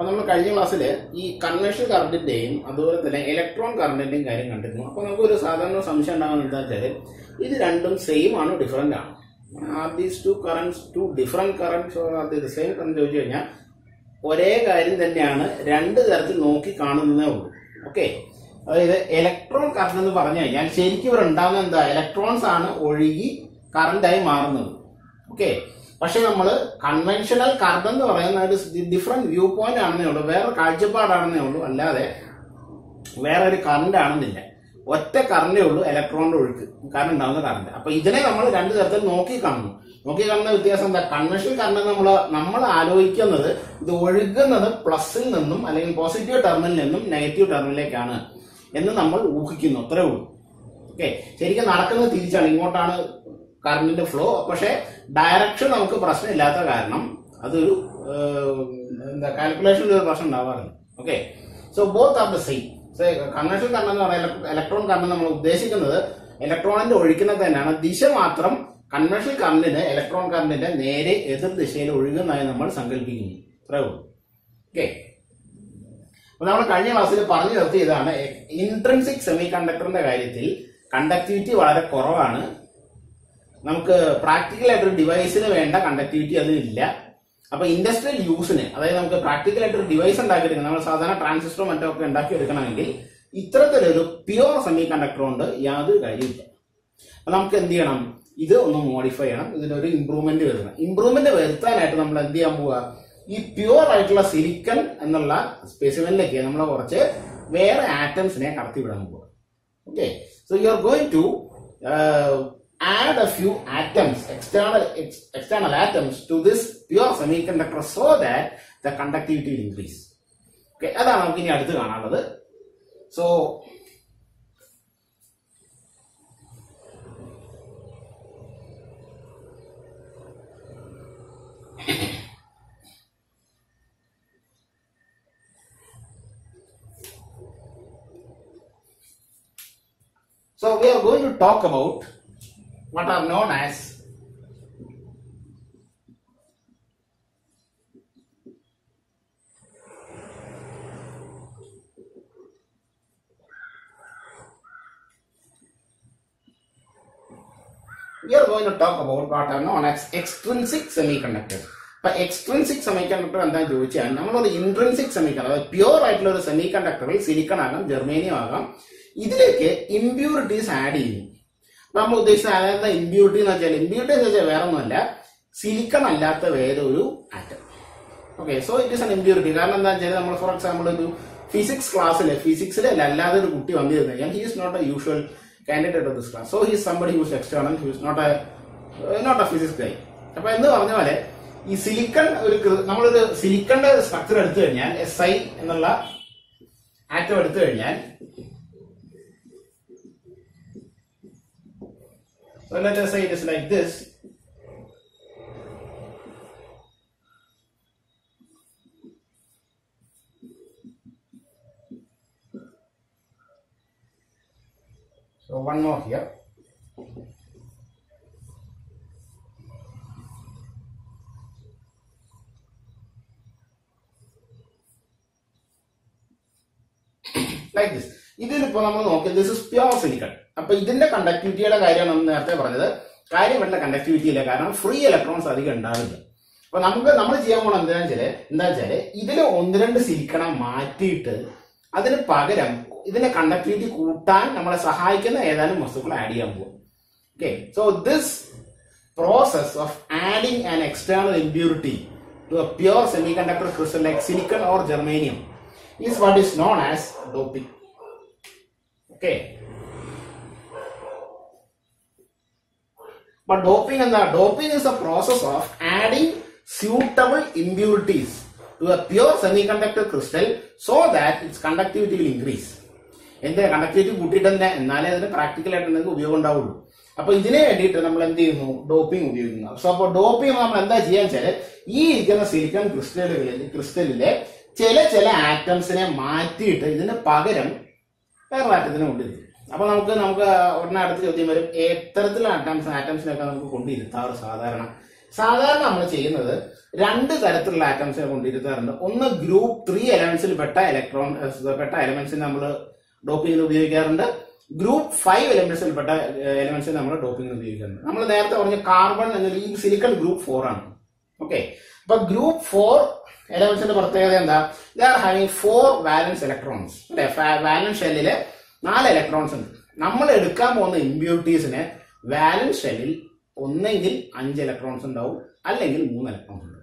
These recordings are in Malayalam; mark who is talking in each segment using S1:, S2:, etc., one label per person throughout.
S1: അപ്പൊ നമ്മൾ കഴിഞ്ഞ ക്ലാസ്സിൽ ഈ കൺവെൻഷൻ കറണ്ടിന്റെയും അതുപോലെ തന്നെ ഇലക്ട്രോൺ കറണ്ടിന്റെയും കാര്യം കണ്ടിരുന്നു. അപ്പോൾ നമുക്ക് ഒരു സാധാരണ സംശയം ഉണ്ടാകുന്നത് എന്താ വെച്ചാൽ ഇത് രണ്ടും സെയിം ആണോ ഡിഫറെന്റ് ആണ്. Are these two currents two different currents are the same current ചോദിച്ചു കഴിഞ്ഞാൽ ഒരേ കാര്യം തന്നെയാണ് രണ്ട് തരത്തിൽ നോക്കി കാണുന്നതേ ഉള്ളൂ. ഓക്കെ അതായത് ഇലക്ട്രോൺ കറണ്ട് എന്ന് പറഞ്ഞു കഴിഞ്ഞാൽ ശരിക്കും ഇവിടെ ഉണ്ടാകുന്ന എന്താ? ഇലക്ട്രോൺസ് ആണ് ഒഴുകി കറണ്ടായി മാറുന്നത്. ഓക്കെ പക്ഷെ നമ്മൾ കൺവെൻഷണൽ കർദ്ദം എന്ന് പറയുന്ന ഒരു ഡിഫറെന്റ് വ്യൂ പോയിന്റ് ആണെന്നേ ഉള്ളൂ. വേറെ കാഴ്ചപ്പാടാണെന്നേ ഉള്ളൂ. അല്ലാതെ വേറെ ഒരു കറണ്ട് ആണെന്നില്ല. ഒറ്റ കറണ്ടേ ഉള്ളൂ ഇലക്ട്രോണിന്റെ ഒഴുക്ക്. കാരണം ഉണ്ടാകുന്ന കറണ്ട് അപ്പൊ ഇതിനെ നമ്മൾ രണ്ട് തരത്തിൽ നോക്കി കാണുന്നു. നോക്കി കാണുന്ന വ്യത്യാസം എന്താ? കൺവെൻഷണൽ കറണ്ട് നമ്മൾ നമ്മൾ ആലോചിക്കുന്നത് ഇത് ഒഴുകുന്നത് പ്ലസിൽ നിന്നും അല്ലെങ്കിൽ പോസിറ്റീവ് ടെർമിനിൽ നിന്നും നെഗറ്റീവ് ടെർമിനിലേക്കാണ് എന്ന് നമ്മൾ ഊഹിക്കുന്നു. അത്രേ ഉള്ളൂ. ഓക്കെ ശരിക്കും നടക്കുന്നത് തിരിച്ചാണ്. ഇങ്ങോട്ടാണ് കറണ്ടിന്റെ ഫ്ലോ പക്ഷെ ഡയറക്ഷൻ നമുക്ക് പ്രശ്നമില്ലാത്ത കാരണം അതൊരു എന്താ കാൽക്കുലേഷനിൽ ഒരു പ്രശ്നം ഉണ്ടാവാറുണ്ട് okay so both are the same convention current എന്ന് പറയുന്നത് ഇലക്ട്രോൺ കറണ്ട് നമ്മൾ ഉദ്ദേശിക്കുന്നത് ഇലക്ട്രോണിന്റെ ഒഴുക്കുന്നത് തന്നെയാണ്. ദിശ മാത്രം കൺവെൻഷൻ കറണ്ടിന് ഇലക്ട്രോൺ കറണ്ടിന്റെ നേരെ എതിർ ദിശയിൽ ഒഴുകുന്നതായി നമ്മൾ സങ്കല്പിക്കുന്നു അത്രേ ഉള്ളൂ. ഓക്കെ അപ്പൊ നമ്മൾ കഴിഞ്ഞ ക്ലാസ്സിൽ പറഞ്ഞു നിർത്തിയതാണ് ഇൻട്രൻസിക് സെമി കണ്ടക്ടറിന്റെ കാര്യത്തിൽ കണ്ടക്ടിവിറ്റി വളരെ കുറവാണ്. നമുക്ക് പ്രാക്ടിക്കൽ ആയിട്ടൊരു ഡിവൈസിന് വേണ്ട കണ്ടക്ടിവിറ്റി അത് ഇല്ല. അപ്പൊ ഇൻഡസ്ട്രിയൽ യൂസിന് അതായത് നമുക്ക് പ്രാക്ടിക്കൽ ആയിട്ട് ഒരു ഡിവൈസ് ഉണ്ടാക്കിയെടുക്കണം. നമ്മൾ സാധാരണ ട്രാൻസിസ്റ്ററോ മറ്റോ ഒക്കെ ഉണ്ടാക്കിയെടുക്കണമെങ്കിൽ ഇത്തരത്തിലൊരു പ്യുവർ സെമി കണ്ടക്ടർ കൊണ്ട് യാതൊരു കാര്യമില്ല അപ്പൊ നമുക്ക് എന്ത് ചെയ്യണം? ഇത് ഒന്ന് മോഡിഫൈ ചെയ്യണം. ഇതിനൊരു ഇമ്പ്രൂവ്മെന്റ് വരുന്നത് ഇമ്പ്രൂവ്മെന്റ് വരുത്താനായിട്ട് നമ്മൾ എന്ത് ചെയ്യാൻ പോവുക ഈ പ്യുവർ ആയിട്ടുള്ള സിലിക്കൺ എന്നുള്ള സ്പെസിമെനിലേക്ക് നമ്മൾ കുറച്ച് വേറെ ആറ്റംസിനെ കടത്തിവിടാൻ പോവുക okay so you are going uh, add a few atoms external ex- external atoms to this pure semiconductor so that the conductivity will increase okay അതാണ് നമുക്ക് ഇനി അടുത്ത് കാണാനുള്ളത് so So we are going to talk about what are known as we are going to talk about what are known as extrinsic semiconductors. ഇപ്പൊ എക്സ്ട്രിൻസിക് സെമി കണ്ടക്ടർ എന്താ ചോദിച്ചാൽ നമ്മളൊരു ഇൻട്രിൻസിക് സെമി കണ്ടക്ടർ അതായത് പ്യുവർ ആയിട്ടുള്ള ഒരു സെമി കണ്ടക്ടറിൽ സിലിക്കൺ ആകാം ജെർമേനിയം ആകാം ഇതിലേക്ക് ഇമ്പ്യൂരിറ്റീസ് ആഡ് ചെയ്യുന്നു നമ്മൾ ഉദ്ദേശിച്ച അതായത് ഇമ്പ്യൂട്ടി എന്ന് വെച്ചാൽ ഇമ്പ്യൂട്ടി എന്ന് വെച്ചാൽ വേറെ ഒന്നുമല്ല സിലിക്കൺ അല്ലാത്ത വേറെ ഒരു atom okay so it is an impurity കാരണം എന്താ വെച്ചാൽ നമ്മൾ ഫോർ എക്സാമ്പിൾ ഒരു ഫിസിക്സ് ക്ലാസ്സിൽ ഫിസിക്സിൽ അല്ലാതെ ഒരു കുട്ടി വന്നിരുന്നു. ഞാൻ he is not a usual candidate of this class so he somebody who's external he is not a not a physics guy അപ്പൊ എന്ന് പറഞ്ഞ പോലെ ഈ സിലിക്കൺ ഒരു നമ്മളൊരു സിലിക്കണിന്റെ സ്ട്രക്ചർ എടുത്തു കഴിഞ്ഞാൽ എസ് ഐ എന്നുള്ള ആറ്റം എടുത്തു കഴിഞ്ഞാൽ So let us say it is like this. So one more here. Like this ഇതിലിപ്പോ നമ്മൾ നോക്കിയത് ദിസ് ഇസ് പ്യോർ സിലിക്കൺ അപ്പൊ ഇതിന്റെ കണ്ടക്ടിവിറ്റിയുടെ കാര്യമാണ് നമ്മൾ നേരത്തെ പറഞ്ഞത്. കാര്യമല്ല കണ്ടക്ടിവിറ്റി ഇല്ല കാരണം ഫ്രീ ഇലക്ട്രോൺസ് അധികം ഉണ്ടാവില്ല. അപ്പൊ നമുക്ക് നമ്മൾ ചെയ്യാൻ പോകണം എന്താ വെച്ചാൽ എന്താ വെച്ചാൽ ഇതിൽ ഒന്ന് രണ്ട് സിലിക്കണ മാറ്റിയിട്ട് അതിന് പകരം ഇതിന്റെ കണ്ടക്ടിവിറ്റി കൂട്ടാൻ നമ്മളെ സഹായിക്കുന്ന ഏതാനും വസ്തുക്കൾ ആഡ് ചെയ്യാൻ പോകും okay so this process of adding an external impurity to a pure semiconductor crystal like silicon or germanium is what is known as doping But doping and the doping is a process of adding suitable impurities to a pure semiconductor crystal so that its conductivity will increase. എന്താ കണ്ടക്ടിവിറ്റി കൂട്ടിയിട്ട് തന്നെ എന്നാലേ അതിന് പ്രാക്ടിക്കൽ ആയിട്ട് നിങ്ങൾക്ക് ഉപയോഗം ഉണ്ടാവുള്ളൂ. അപ്പൊ ഇതിനെ വേണ്ടിയിട്ട് നമ്മൾ എന്ത് ചെയ്യുന്നു? ഡോപ്പിംഗ് ഉപയോഗിക്കുന്നു. സോ അപ്പോൾ ഡോപ്പിംഗ് നമ്മൾ എന്താ ചെയ്യാൻ വെച്ചാൽ ഈ ഇരിക്കുന്ന സിലിക്കൺ ക്രിസ്റ്റലുകളിൽ ക്രിസ്റ്റലിലെ ചില ചില ആറ്റംസിനെ മാറ്റിയിട്ട് ഇതിന് പകരം വേറെ ആറ്റത്തിനെ കൊണ്ടിരുത്തും അപ്പൊ നമുക്ക് നമുക്ക് ഉടനെ അടുത്ത ചോദ്യം വരും. എത്തരത്തിലുള്ള ആറ്റംസ് ആറ്റംസിനൊക്കെ നമുക്ക് കൊണ്ടിരുത്താറ് സാധാരണ? സാധാരണ നമ്മൾ ചെയ്യുന്നത് രണ്ട് തരത്തിലുള്ള ആറ്റംസിനെ കൊണ്ടിരുത്താറുണ്ട്. ഒന്ന് ഗ്രൂപ്പ് ത്രീ എലമെന്റ്സിൽ പെട്ട ഇലക്ട്രോൺ പെട്ട എലമെന്റ്സിന് നമ്മൾ ഡോപ്പിങ്ങിന് ഉപയോഗിക്കാറുണ്ട്. ഗ്രൂപ്പ് ഫൈവ് എലമെന്റ്സിൽ പെട്ട എലമെന്റ്സിന് നമ്മൾ ഡോപ്പിങ്ങിന് ഉപയോഗിക്കാറുണ്ട്. നമ്മൾ നേരത്തെ പറഞ്ഞ കാർബൺ എന്ന ഈ സിലിക്കൺ ഗ്രൂപ്പ് ഫോർ ആണ്. ഓക്കെ അപ്പൊ ഗ്രൂപ്പ് ഫോർ എലമെന്റ്സിന്റെ പ്രത്യേകത എന്താ? They are having four valence electrons അല്ലെ? വാലൻസ് ഷെല്ലിൽ നാല് ഇലക്ട്രോൺസ് ഉണ്ട്. നമ്മൾ എടുക്കാൻ പോകുന്ന ഇമ്പ്യൂരിറ്റീസിന് വാലൻസ് ഷെല്ലിൽ ഒന്നെങ്കിൽ അഞ്ച് ഇലക്ട്രോൺസ് ഉണ്ടാവും അല്ലെങ്കിൽ മൂന്ന് ഇലക്ട്രോൺസ് ഉണ്ടാവും.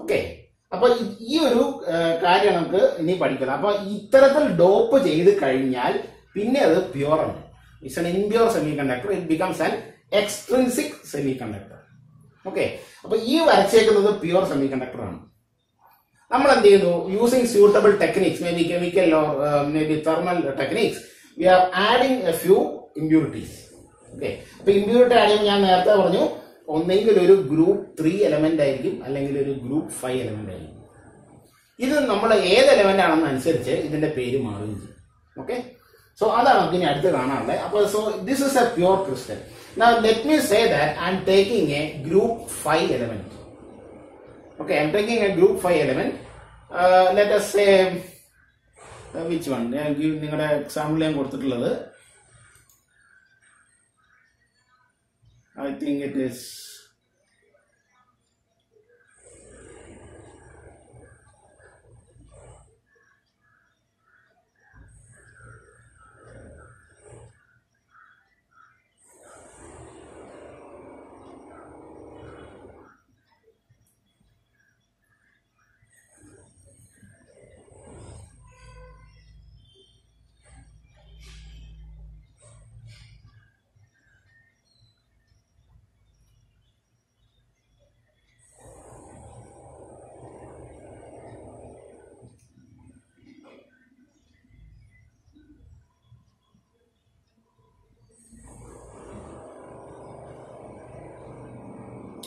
S1: ഓക്കെ അപ്പൊ ഈ- ഒരു കാര്യം നമുക്ക് ഇനി പഠിക്കണം. അപ്പൊ ഇത്തരത്തിൽ ഡോപ്പ് ചെയ്ത് കഴിഞ്ഞാൽ പിന്നെ അത് പ്യുവർ ആണ്. It's an impure semiconductor it becomes an extrinsic semiconductor okay അപ്പൊ ഈ വരച്ചേക്കുന്നത് പ്യുവർ സെമി കണ്ടക്ടർ ആണ്. നമ്മൾ എന്ത് ചെയ്യുന്നു using suitable techniques may be chemical or may be thermal techniques we are adding a few impurities okay അപ്പൊ ഇമ്പ്യൂരിറ്റി ആഡ് ചെയ്യുമ്പോൾ ഞാൻ നേരത്തെ പറഞ്ഞു ഒന്നെങ്കിൽ ഒരു ഗ്രൂപ്പ് ത്രീ എലമെന്റ് ആയിരിക്കും അല്ലെങ്കിൽ ഒരു ഗ്രൂപ്പ് ഫൈവ് എലമെന്റ് ആയിരിക്കും. ഇത് നമ്മൾ ഏത് എലമെന്റ് ആണെന്ന് അനുസരിച്ച് ഇതിന്റെ പേര് മാറുകയും ചെയ്യും. ഓക്കെ സോ അതാണ് ഇതിന് അടുത്ത് കാണാനുള്ളത്. അപ്പോൾ so this is a pure crystal let me say that I am taking a group five element Okay, I'm taking a group 5 element. Uh, let us say uh, which one? ഞാൻ give- ഞാൻ കൊടുത്തിട്ടുള്ളത് I think it is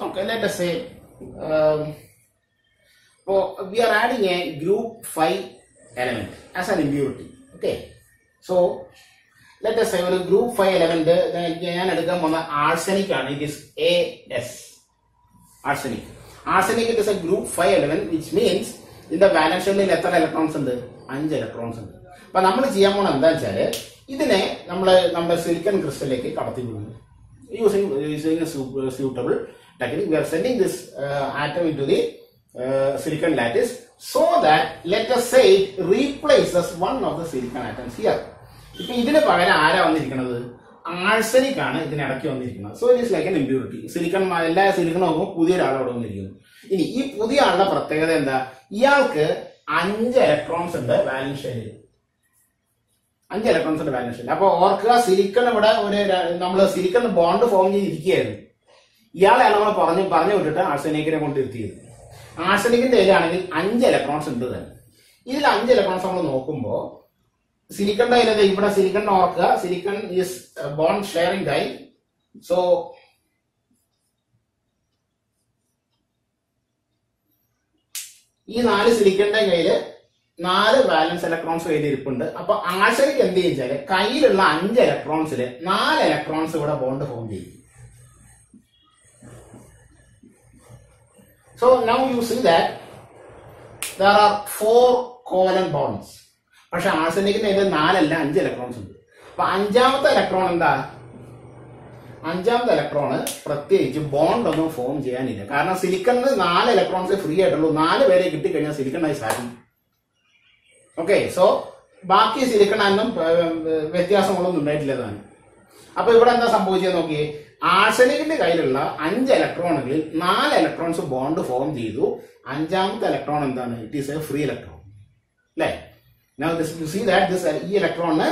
S1: Okay, let us say um, oh, we are adding a group 5 element as an impurity. Okay, so let us say ഒരു ഗ്രൂപ്പ് ഫൈവ് എലമെന്റ് ഞാൻ എടുക്കാൻ പോകുന്ന ആർസനിക് ആണ്. It is a S arsenic arsenic it is a group five element which means ഇതിന്റെ ബാലൻസ് ഷെല്ലിൽ എത്ര ഇലക്ട്രോൺസ് ഉണ്ട്? അഞ്ച് ഇലക്ട്രോൺസ് ഉണ്ട്. അപ്പൊ നമ്മൾ ചെയ്യാൻ പോണ എന്താ വെച്ചാൽ ഇതിനെ നമ്മൾ നമ്മുടെ സിലിക്കൺ ക്രിസ്റ്റലിലേക്ക് കടത്തി വിടുന്നു using using a su- is, we are sending this uh, atom into the uh, silicon lattice so that let us say it replaces one of the silicon atoms here. ഇപ്പൊ ഇതിന് പകരം ആരാ വന്നിരിക്കുന്നത്? ആഴ്സനിക് ആണ് ഇതിനിടയ്ക്ക് വന്നിരിക്കുന്നത്. So it is like an impurity silicon എല്ലാ സിലിക്കൺ നോക്കുമ്പോൾ പുതിയ ഒരാൾ അവിടെ വന്നിരിക്കുന്നു. ഇനി ഈ പുതിയ ആളുടെ പ്രത്യേകത എന്താ? ഇയാൾക്ക് അഞ്ച് ഇലക്ട്രോൺസ് ഉണ്ട് വാലൻസ് ഷെല്ലിൽ അഞ്ച് ഇലക്ട്രോൺസ് ഉണ്ട് വാലൻസ് ഷെല്ലിൽ അപ്പൊ ഓർക്കുക സിലിക്കൺ ഇവിടെ ഒരു നമ്മൾ സിലിക്കൺ ബോണ്ട് ഫോം ചെയ്തിരിക്കുകയായിരുന്നു. ഇയാളെയാണ് നമ്മൾ പറഞ്ഞു പറഞ്ഞു വിട്ടിട്ട് ആർസനിക്കിനെ കൊണ്ട് ഇരുത്തിയത്. ആർസനിക്കിന്റെ കയ്യിലാണെങ്കിൽ അഞ്ച് ഇലക്ട്രോൺസ് ഉണ്ട് തന്നെ. ഇതിൽ അഞ്ച് ഇലക്ട്രോൺസ് നമ്മൾ നോക്കുമ്പോൾ സിലിക്കണിന്റെ കയ്യിൽ ഇവിടെ സിലിക്കൺ ഓർക്കുക. Silicon is bond sharing die so ഈ നാല് സിലിക്കണിന്റെ കയ്യിൽ നാല് ബാലൻസ് ഇലക്ട്രോൺസ് കയ്യിൽ ഇരിപ്പുണ്ട്. അപ്പൊ ആശയ്ക്ക് എന്ത് ചെയ്യിച്ചാൽ കയ്യിലുള്ള അഞ്ച് ഇലക്ട്രോൺസിൽ നാല് ഇലക്ട്രോൺസ് ഇവിടെ ബോണ്ട് ഫോം ചെയ്യും. So now you see that there are four covalent bonds. പക്ഷെ ആർസനിക്കിന് ഇത് നാലല്ല അഞ്ച് ഇലക്ട്രോൺസ് ഉണ്ട്. അപ്പൊ അഞ്ചാമത്തെ ഇലക്ട്രോൺ എന്താ? അഞ്ചാമത്തെ ഇലക്ട്രോണ് പ്രത്യേകിച്ച് ബോണ്ട് ഒന്നും ഫോം ചെയ്യാനില്ല. കാരണം സിലിക്കണിന് നാല് ഇലക്ട്രോൺസ് ഫ്രീ ആയിട്ടുള്ളൂ. നാല് പേരെ കിട്ടിക്കഴിഞ്ഞാൽ സിലിക്കണായി സാധിക്കും ഓക്കെ സോ ബാക്കി സിലിക്കണൊന്നും വ്യത്യാസങ്ങളൊന്നും ഉണ്ടായിട്ടില്ലതാണ് അപ്പൊ ഇവിടെ എന്താ സംഭവിച്ചത് നോക്കിയേ? ആർസനിക്കിന്റെ കയ്യിലുള്ള അഞ്ച് ഇലക്ട്രോണുകളിൽ നാല് ഇലക്ട്രോൺസ് ബോണ്ട് ഫോം ചെയ്തു. അഞ്ചാമത്തെ ഇലക്ട്രോൺ എന്താണ്? It is a free electron അല്ലേ? Now this you see that this ഈ ഇലക്ട്രോണിന്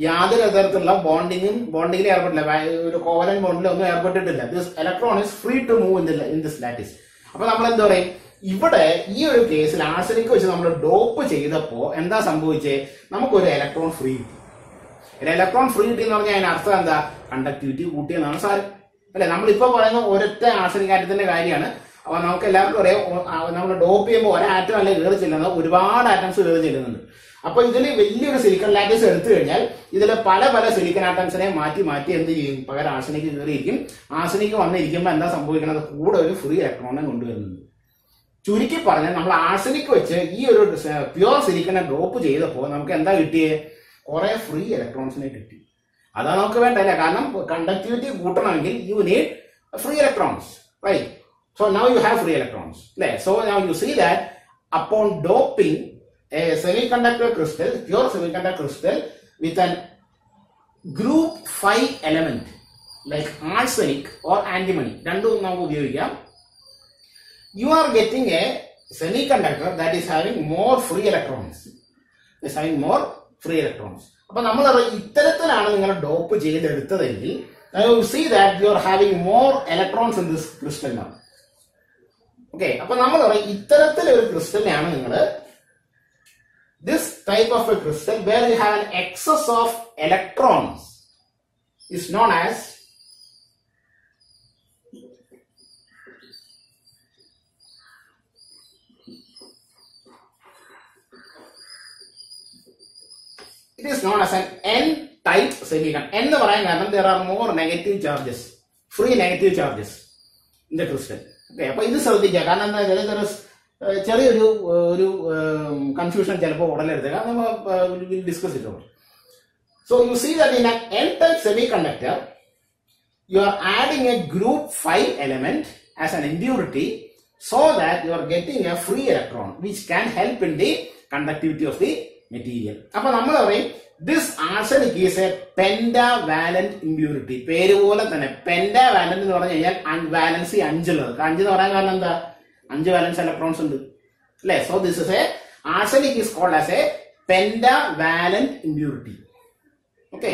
S1: യാതൊരു തരത്തിലുള്ള ബോണ്ടിങ്ങും ബോണ്ടിങ്ങിൽ ഏർപ്പെട്ടില്ല. ഒരു കോവലൻ ബോണ്ടിൽ ഒന്നും ഏർപ്പെട്ടിട്ടില്ല. This electron is free to move in in this lattice അപ്പൊ നമ്മൾ എന്താ പറയും? ഇവിടെ ഈ ഒരു കേസിൽ ആർസനിക് വെച്ച് നമ്മൾ ഡോപ്പ് ചെയ്തപ്പോ എന്താ സംഭവിച്ചേ? നമുക്കൊരു ഇലക്ട്രോൺ ഫ്രീ കിട്ടി. ഒരു ഇലക്ട്രോൺ ഫ്രീ എന്ന് പറഞ്ഞാൽ അതിന് അർത്ഥം എന്താ? കണ്ടക്ടിവിറ്റി കൂട്ടിയെന്നാണ് സാരം. അല്ലെ? നമ്മളിപ്പോ പറയുന്ന ഒരൊറ്റ ആശ്രയ ആറ്റത്തിന്റെ കാര്യമാണ്. അപ്പൊ നമുക്ക് എല്ലാവർക്കും അറിയാം നമ്മൾ ഡോപ്പ് ചെയ്യുമ്പോൾ ഒരാറ്റം അല്ലെ കയറി ചെല്ലുന്നത് ഒരുപാട് ആറ്റംസ് കയറി ചെല്ലുന്നുണ്ട് അപ്പൊ ഇതിൽ വലിയൊരു സിലിക്കൺ ലാറ്റിസ് എടുത്തു കഴിഞ്ഞാൽ ഇതിൽ പല പല സിലിക്കൺ ആറ്റംസിനെ മാറ്റി മാറ്റി എന്ത് ചെയ്യും? പകരം ആർസനിക്ക് കയറിയിരിക്കും ആർസനിക്ക് വന്നിരിക്കുമ്പോൾ എന്താ സംഭവിക്കുന്നത് കൂടെ ഒരു ഫ്രീ ഇലക്ട്രോണിനെ കൊണ്ടുവരുന്നുണ്ട്. ചുരുക്കി പറഞ്ഞാൽ നമ്മൾ ആർസനിക്ക് വെച്ച് ഈ ഒരു പ്യുവർ സിലിക്കനെ ഡ്രോപ്പ് ചെയ്തപ്പോൾ നമുക്ക് എന്താ കിട്ടിയേ? കുറെ ഫ്രീ ഇലക്ട്രോൺസിനെ കിട്ടി. അതാ നമുക്ക് വേണ്ടല്ല കാരണം conductivity കൂട്ടണമെങ്കിൽ you need free electrons right so now you have free electrons അല്ലേ? So now you see that upon doping a semiconductor crystal pure semiconductor crystal with an group five element like arsenic or antimony രണ്ടും നമുക്ക് ഉപയോഗിക്കാം. You are getting a semiconductor that is having more free electrons. Is having more free electrons അപ്പൊ നമ്മൾ ഇത്തരത്തിലാണ് നിങ്ങൾ dope ചെയ്തെടുത്തതെങ്കിൽ see that you are having more electrons in this crystal now okay അപ്പൊ നമ്മൾ പറയും ഇത്തരത്തിലൊരു ക്രിസ്റ്റലിനെയാണ് നിങ്ങൾ this type of a crystal where you have an excess of electrons is known as it is known as an n type semiconductor എന്ന് പറയാൻ കാരണം there are more negative charges free negative charges in the crystal okay അപ്പൊ ഇത് ശ്രദ്ധിക്കുക. കാരണം എന്താ വെച്ചാൽ there is, ഏഹ്, ചെറിയൊരു ഏഹ്, ഒരു കൺഫ്യൂഷൻ ചിലപ്പോൾ ഉടലെടുത്ത്. കാരണം നമ്മൾ ഡിസ്കസ് ഇട്ടുണ്ട് so you see that in n type semiconductor you are adding a group 5 element as an impurity so that you are getting a free electron which can help in the conductivity of the material. അപ്പൊ നമ്മൾ പറയും this arsenic is a pentavalent impurity പേര് പോലെ തന്നെ പെൻഡാവാലന്റ് എന്ന് പറഞ്ഞു കഴിഞ്ഞാൽ വാലൻസി അഞ്ചുള്ളത് അഞ്ച് എന്ന് പറയാൻ കാരണം എന്താ? അഞ്ച് വാലൻസ് ഇലക്ട്രോൺസ് ഉണ്ട്. അല്ലെ? So this is a arsenic is called as a pentavalent impurity okay